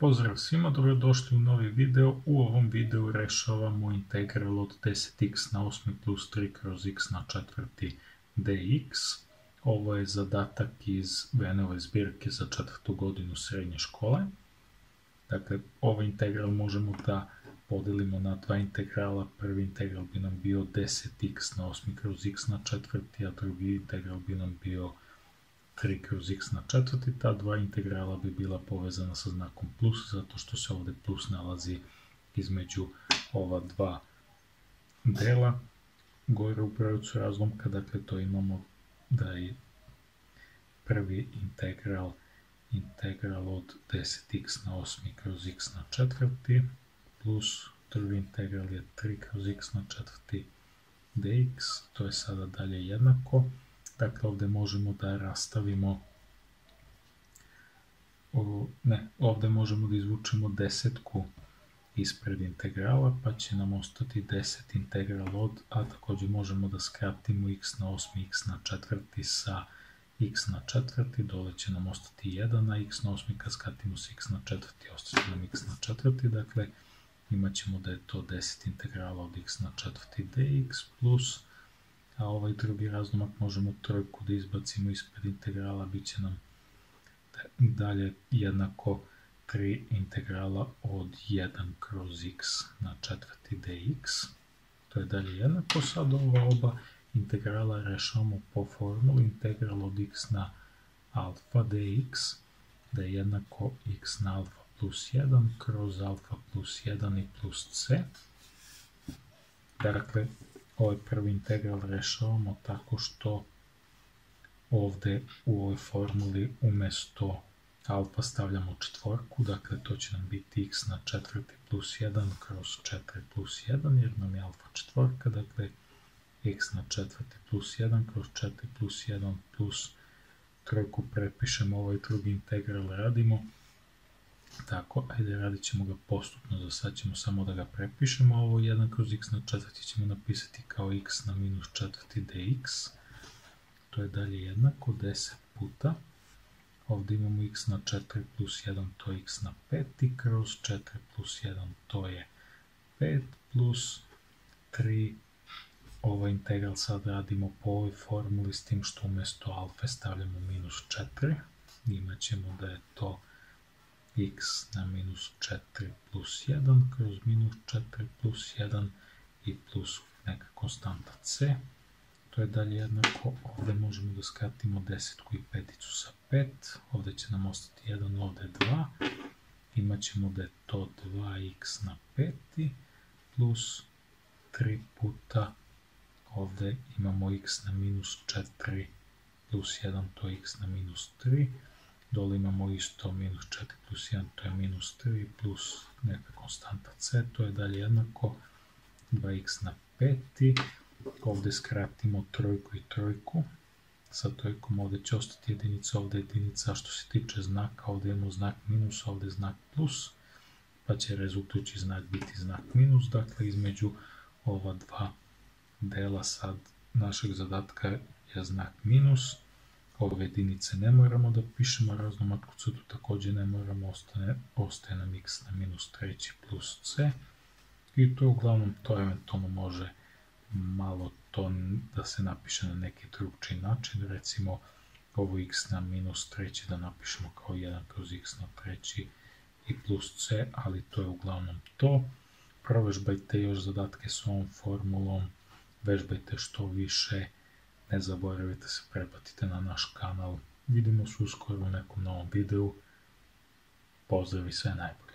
Pozdrav svima, dobrodošli u novi video. U ovom videu rešavamo integral od 10x na 8 plus 3 kroz x na četvrti dx. Ovo je zadatak iz Venove zbirke za četvrtu godinu srednje škole. Dakle, ovaj integral možemo da podelimo na dva integrala. Prvi integral bi nam bio 10x na 8 kroz x na četvrti, a drugi integral bi nam bio 3 kroz x na četvrti, ta dva integrala bi bila povezana sa znakom plus, zato što se ovde plus nalazi između ova dva dela. Gore u pravcu razlomka, dakle to imamo da je prvi integral integral od 10x na 8 kroz x na četvrti plus drugi integral je 3 kroz x na četvrti dx, to je sada dalje jednako. Dakle, ovde možemo da rastavimo ne, ovde možemo da izvučemo desetku ispred integrala, pa će nam ostati 10 integral od, a takođe možemo da skratimo x na 8, x na četvrti sa x na četvrti, dole će nam ostati 1, a x na 8 kad skratimo sa x na četvrti, ostaće nam x na četvrti, dakle imat ćemo da je to 10 integrala od x na četvrti dx plus a ovaj drugi razlomak možemo trojku da izbacimo ispred integrala, bit će nam dalje jednako 3 integrala od 1 kroz x na četvrti dx. To je dalje jednako. Sad ova oba integrala rešavamo po formuli integral od x na alfa dx, da je jednako x na alfa plus 1 kroz alfa plus 1 i plus c. Dakle, ovaj prvi integral rešavamo tako što ovde u ovoj formuli umesto alfa stavljamo četvorku, dakle to će nam biti x na četvrti plus 1 kroz 4 plus 1, jer nam je alfa četvorka, dakle x na četvrti plus 1 kroz 4 plus 1 plus trojku prepišemo ovaj drugi integral radimo Tako, ajde radit ćemo ga postupno, za sad ćemo samo da ga prepišemo, ovo 1 kroz x na četvrti ćemo napisati kao x na minus četvrti dx, to je dalje jednako 10 puta, ovde imamo x na 4 plus 1, to je x na 5 i kroz 4 plus 1, to je 5 plus 3, ovaj integral sad radimo po ovoj formuli s tim što umesto alfe stavljamo minus 4, imaćemo da je to x na minus 4 plus 1 kroz minus 4 plus 1 i plus neka konstanta c. To je dalje jednako, ovde možemo da skratimo desetku i peticu sa 5, ovde će nam ostati 1, ovde 2, imaćemo da je to 2x na 5 plus 3 puta, ovde imamo x na minus 4 plus 1, to je x na minus 3, Dole imamo isto minus 4 plus 1, to je minus 3 plus neka konstanta c, to je dalje jednako 2x na 5. Ovde skratimo trojku i trojku. Sa trojkom ovde će ostati jedinica, ovde jedinica što se tiče znaka, ovde imamo znak minus, ovde znak plus, pa će rezultujući znak biti znak minus, dakle između ova dva dela sad našeg zadatka je znak minus, ove jedinice ne moramo da pišemo, raznomatku c tu takođe ne moramo, ostane, ostaje nam x na minus treći plus c. I to uglavnom to eventualno može malo to da se napiše na neki drugčiji način, recimo ovo x na minus treći da napišemo kao 1 kroz x na treći i plus c, ali to je uglavnom to. Provežbajte još zadatke s ovom formulom, vežbajte što više, Ne zaboravite se pretplatite na naš kanal. Vidimo se uskoro u nekom novom videu. Pozdrav i sve najbolje.